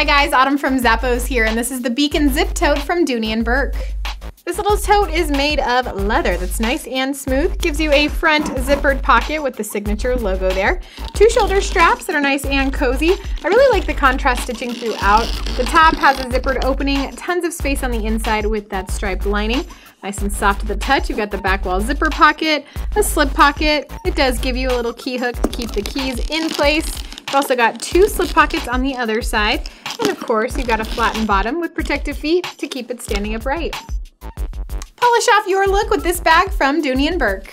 Hi guys, Autumn from Zappos here, and this is the Beacon Zip Tote from Dooney and Bourke. This little tote is made of leather that's nice and smooth. Gives you a front zippered pocket with the signature logo there. Two shoulder straps that are nice and cozy. I really like the contrast stitching throughout. The top has a zippered opening, tons of space on the inside with that striped lining. Nice and soft to the touch. You've got the back wall zipper pocket, a slip pocket. It does give you a little key hook to keep the keys in place. You've also got two slip pockets on the other side. And of course, you've got a flattened bottom with protective feet to keep it standing upright. Polish off your look with this bag from Dooney & Bourke.